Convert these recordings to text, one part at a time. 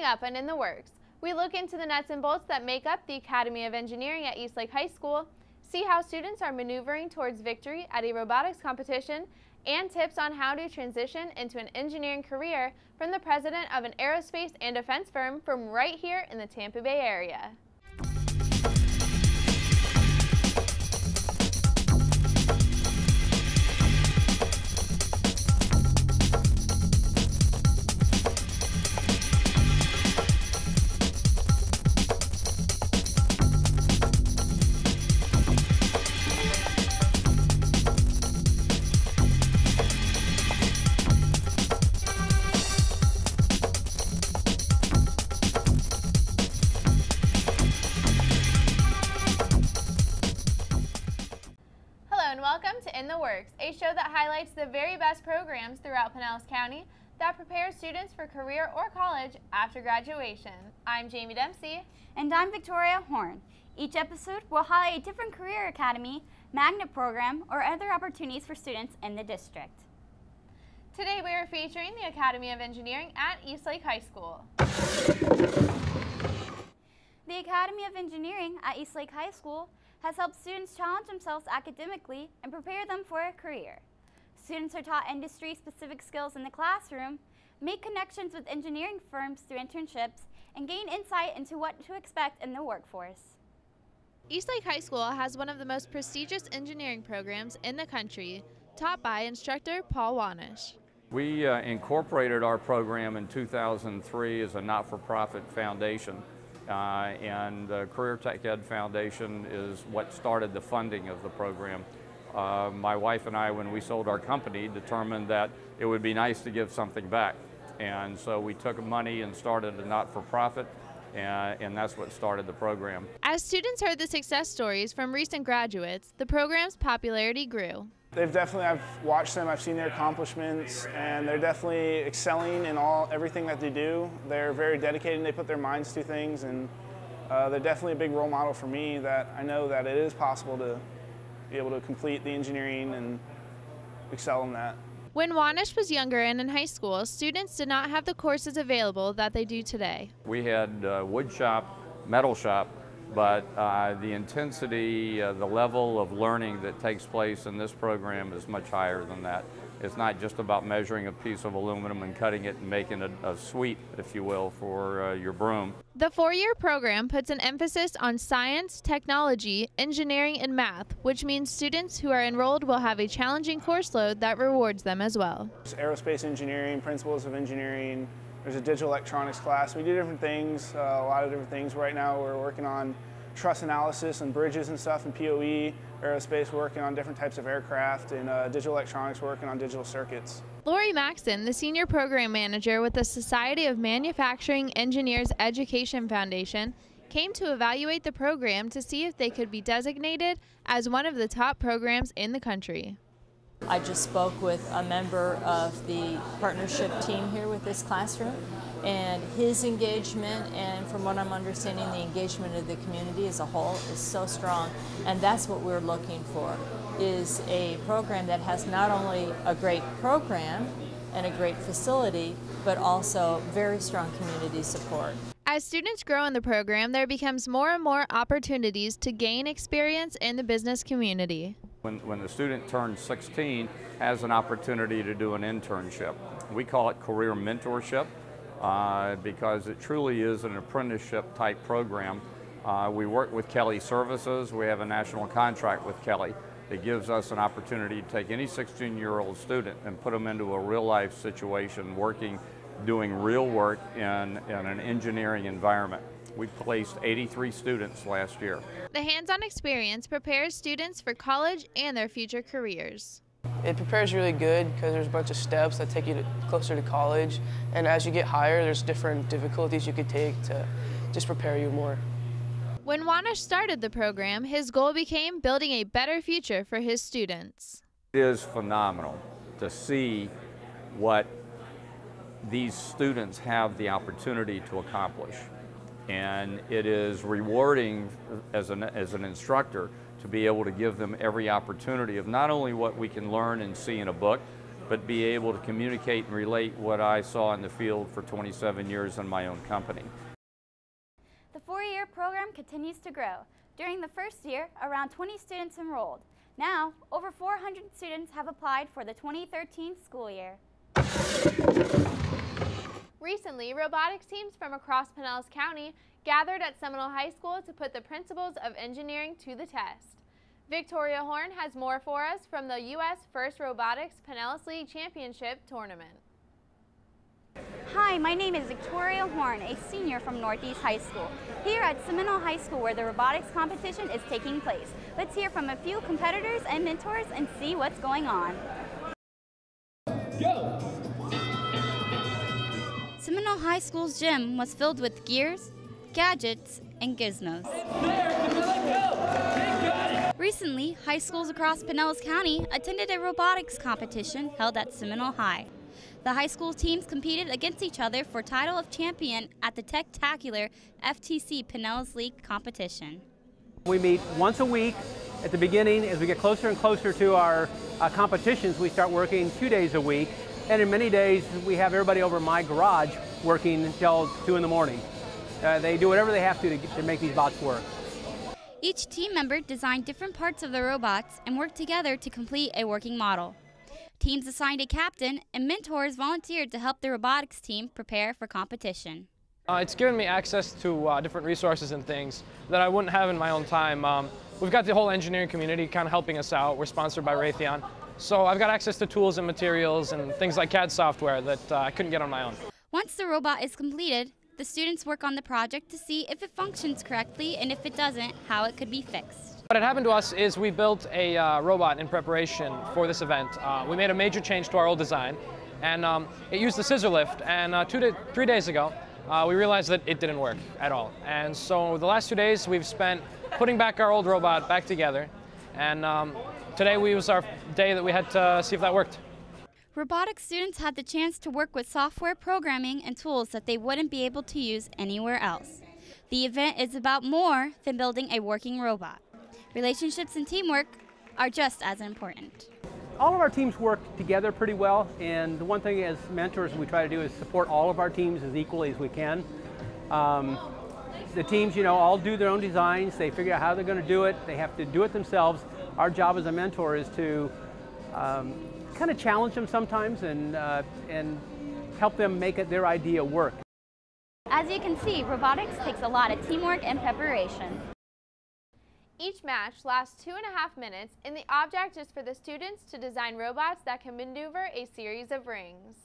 Coming up and in the works, we look into the nuts and bolts that make up the Academy of Engineering at Eastlake High School, see how students are maneuvering towards victory at a robotics competition, and tips on how to transition into an engineering career from the president of an aerospace and defense firm from right here in the Tampa Bay area. In the Works, a show that highlights the very best programs throughout Pinellas County that prepare students for career or college after graduation. I'm Jamie Dempsey. And I'm Victoria Horn. Each episode will highlight a different career academy, magnet program, or other opportunities for students in the district. Today we are featuring the Academy of Engineering at Eastlake High School. The Academy of Engineering at Eastlake High School has helped students challenge themselves academically and prepare them for a career. Students are taught industry-specific skills in the classroom, make connections with engineering firms through internships, and gain insight into what to expect in the workforce. Eastlake High School has one of the most prestigious engineering programs in the country, taught by instructor Paul Wanish. We uh, incorporated our program in 2003 as a not-for-profit foundation. Uh, and the Career Tech Ed Foundation is what started the funding of the program. Uh, my wife and I, when we sold our company, determined that it would be nice to give something back. And so we took money and started a not-for-profit, and, and that's what started the program. As students heard the success stories from recent graduates, the program's popularity grew. They've definitely, I've watched them, I've seen their accomplishments, and they're definitely excelling in all everything that they do. They're very dedicated and they put their minds to things, and uh, they're definitely a big role model for me that I know that it is possible to be able to complete the engineering and excel in that. When Wanish was younger and in high school, students did not have the courses available that they do today. We had uh, wood shop, metal shop, but uh, the intensity, uh, the level of learning that takes place in this program is much higher than that. It's not just about measuring a piece of aluminum and cutting it and making a, a suite, if you will, for uh, your broom. The four-year program puts an emphasis on science, technology, engineering, and math, which means students who are enrolled will have a challenging course load that rewards them as well. Aerospace engineering, principles of engineering, there's a digital electronics class. We do different things, uh, a lot of different things. Right now we're working on truss analysis and bridges and stuff in POE. Aerospace, working on different types of aircraft. And uh, digital electronics, working on digital circuits. Lori Maxon, the Senior Program Manager with the Society of Manufacturing Engineers Education Foundation, came to evaluate the program to see if they could be designated as one of the top programs in the country. I just spoke with a member of the partnership team here with this classroom and his engagement and from what I'm understanding the engagement of the community as a whole is so strong and that's what we're looking for is a program that has not only a great program and a great facility but also very strong community support. As students grow in the program, there becomes more and more opportunities to gain experience in the business community. When, when the student turns 16, has an opportunity to do an internship. We call it career mentorship uh, because it truly is an apprenticeship type program. Uh, we work with Kelly Services. We have a national contract with Kelly. It gives us an opportunity to take any 16 year old student and put them into a real life situation working, doing real work in, in an engineering environment. We placed 83 students last year. The hands-on experience prepares students for college and their future careers. It prepares you really good because there's a bunch of steps that take you to, closer to college. And as you get higher, there's different difficulties you could take to just prepare you more. When Wanish started the program, his goal became building a better future for his students. It is phenomenal to see what these students have the opportunity to accomplish and it is rewarding as an, as an instructor to be able to give them every opportunity of not only what we can learn and see in a book, but be able to communicate and relate what I saw in the field for 27 years in my own company. The four-year program continues to grow. During the first year, around 20 students enrolled. Now, over 400 students have applied for the 2013 school year. Recently, robotics teams from across Pinellas County gathered at Seminole High School to put the principles of engineering to the test. Victoria Horn has more for us from the U.S. First Robotics Pinellas League Championship Tournament. Hi, my name is Victoria Horn, a senior from Northeast High School, here at Seminole High School where the robotics competition is taking place. Let's hear from a few competitors and mentors and see what's going on. Seminole High School's gym was filled with gears, gadgets, and gizmos. Recently, high schools across Pinellas County attended a robotics competition held at Seminole High. The high school teams competed against each other for title of champion at the Techtacular FTC Pinellas League competition. We meet once a week at the beginning. As we get closer and closer to our uh, competitions, we start working two days a week and in many days, we have everybody over my garage working until 2 in the morning. Uh, they do whatever they have to, to to make these bots work. Each team member designed different parts of the robots and worked together to complete a working model. Teams assigned a captain and mentors volunteered to help the robotics team prepare for competition. Uh, it's given me access to uh, different resources and things that I wouldn't have in my own time. Um, we've got the whole engineering community kind of helping us out. We're sponsored by Raytheon. So I've got access to tools and materials and things like CAD software that uh, I couldn't get on my own. Once the robot is completed, the students work on the project to see if it functions correctly and if it doesn't, how it could be fixed. What had happened to us is we built a uh, robot in preparation for this event. Uh, we made a major change to our old design and um, it used the scissor lift and uh, two to three days ago uh, we realized that it didn't work at all. And so the last two days we've spent putting back our old robot back together and um, today we was our day that we had to see if that worked. Robotics students had the chance to work with software programming and tools that they wouldn't be able to use anywhere else. The event is about more than building a working robot. Relationships and teamwork are just as important. All of our teams work together pretty well, and the one thing as mentors we try to do is support all of our teams as equally as we can. Um, the teams, you know, all do their own designs. They figure out how they're going to do it. They have to do it themselves. Our job as a mentor is to um, kind of challenge them sometimes and, uh, and help them make it, their idea work. As you can see, robotics takes a lot of teamwork and preparation. Each match lasts two and a half minutes, and the object is for the students to design robots that can maneuver a series of rings.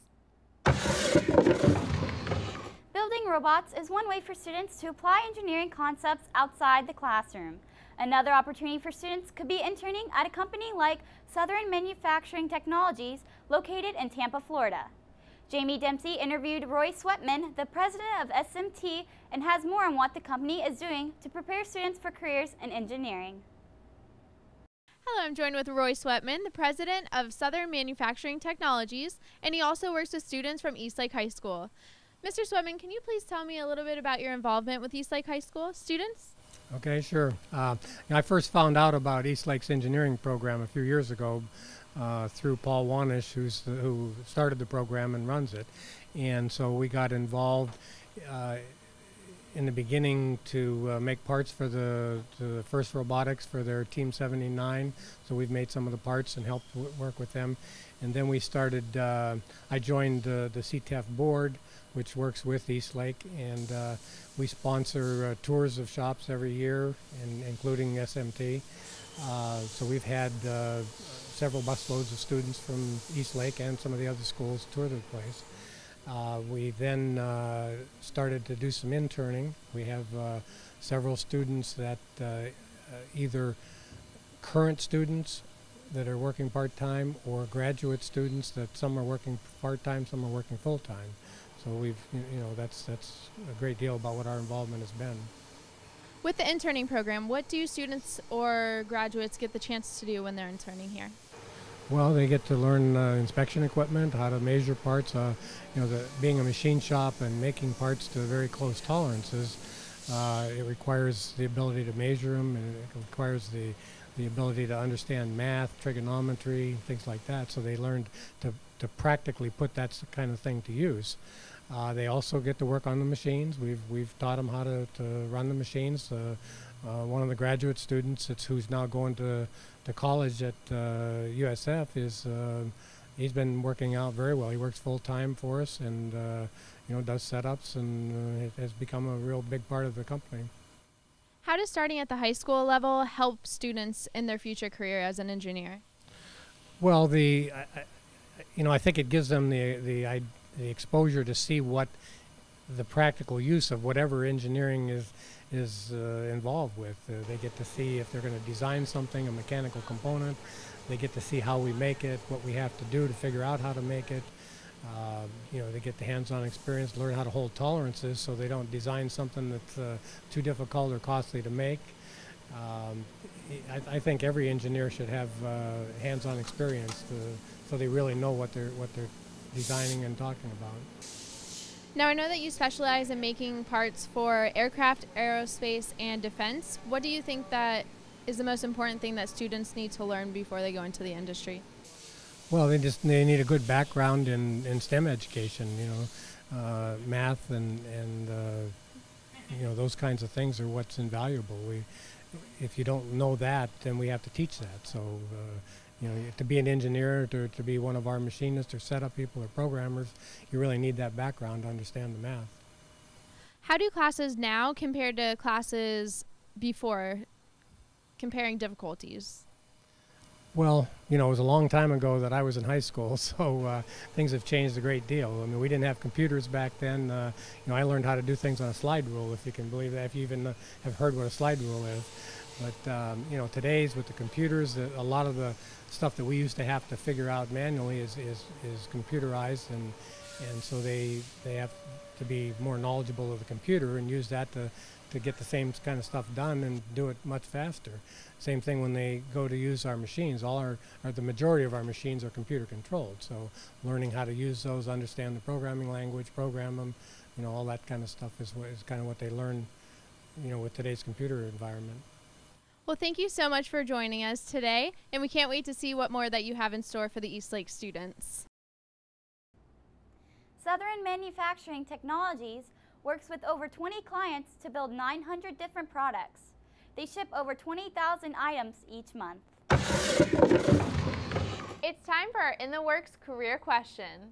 Building robots is one way for students to apply engineering concepts outside the classroom. Another opportunity for students could be interning at a company like Southern Manufacturing Technologies located in Tampa, Florida. Jamie Dempsey interviewed Roy Sweatman, the president of SMT, and has more on what the company is doing to prepare students for careers in engineering. Hello, I'm joined with Roy Sweatman, the president of Southern Manufacturing Technologies, and he also works with students from Eastlake High School. Mr. Sweatman, can you please tell me a little bit about your involvement with Eastlake High School students? Okay, sure. Uh, I first found out about Eastlake's engineering program a few years ago uh, through Paul Wanish, who's the, who started the program and runs it. And so we got involved uh, in the beginning to uh, make parts for the, the first robotics for their Team 79. So we've made some of the parts and helped work with them. And then we started, uh, I joined the CTEF board which works with Eastlake, and uh, we sponsor uh, tours of shops every year, including SMT. Uh, so we've had uh, several busloads of students from Eastlake and some of the other schools tour the place. Uh, we then uh, started to do some interning. We have several students that either current students that are working part-time or graduate students that some are working part-time, some are working full-time. So we've, you know, that's that's a great deal about what our involvement has been. With the interning program, what do students or graduates get the chance to do when they're interning here? Well, they get to learn uh, inspection equipment, how to measure parts. Uh, you know, the, being a machine shop and making parts to very close tolerances, uh, it requires the ability to measure them, and it requires the the ability to understand math, trigonometry, things like that. So they learned to to practically put that kind of thing to use. Uh, they also get to work on the machines. We've we've taught them how to, to run the machines. Uh, uh, one of the graduate students, it's who's now going to to college at USF, uh, is uh, he's been working out very well. He works full time for us, and uh, you know does setups, and has become a real big part of the company. How does starting at the high school level help students in their future career as an engineer? Well, the I, I, you know I think it gives them the the the exposure to see what the practical use of whatever engineering is is uh, involved with. Uh, they get to see if they're going to design something, a mechanical component. They get to see how we make it, what we have to do to figure out how to make it. Uh, you know, they get the hands-on experience, learn how to hold tolerances so they don't design something that's uh, too difficult or costly to make. Um, I, I, think every engineer should have uh, hands-on experience to, so they really know what they're what they're designing and talking about. Now, I know that you specialize in making parts for aircraft, aerospace, and defense. What do you think that is the most important thing that students need to learn before they go into the industry? Well, they just they need a good background in, in STEM education. You know, uh, math and and uh, you know those kinds of things are what's invaluable. We, if you don't know that, then we have to teach that. So. Uh, you know, to be an engineer, to, to be one of our machinists or setup people or programmers, you really need that background to understand the math. How do classes now compare to classes before, comparing difficulties? Well, you know, it was a long time ago that I was in high school, so uh, things have changed a great deal. I mean, we didn't have computers back then. Uh, you know, I learned how to do things on a slide rule, if you can believe that, if you even uh, have heard what a slide rule is. But, um, you know, today's with the computers, a lot of the stuff that we used to have to figure out manually is, is, is computerized and, and so they, they have to be more knowledgeable of the computer and use that to, to get the same kind of stuff done and do it much faster. Same thing when they go to use our machines. All our, or the majority of our machines are computer controlled. So learning how to use those, understand the programming language, program them, you know, all that kind of stuff is, is kind of what they learn, you know, with today's computer environment. Well, thank you so much for joining us today, and we can't wait to see what more that you have in store for the Eastlake students. Southern Manufacturing Technologies works with over 20 clients to build 900 different products. They ship over 20,000 items each month. It's time for our In the Works career question.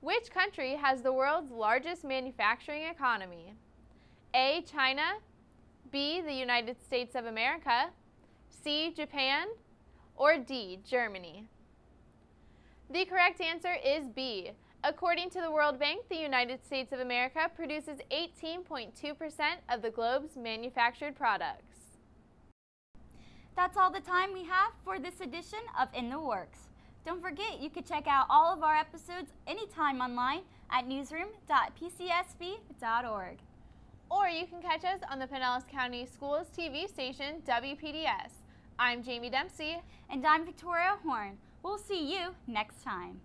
Which country has the world's largest manufacturing economy? A. China, B, the United States of America, C, Japan, or D, Germany? The correct answer is B. According to the World Bank, the United States of America produces 18.2% of the globe's manufactured products. That's all the time we have for this edition of In the Works. Don't forget, you can check out all of our episodes anytime online at newsroom.pcsb.org. Or you can catch us on the Pinellas County Schools TV station, WPDS. I'm Jamie Dempsey. And I'm Victoria Horn. We'll see you next time.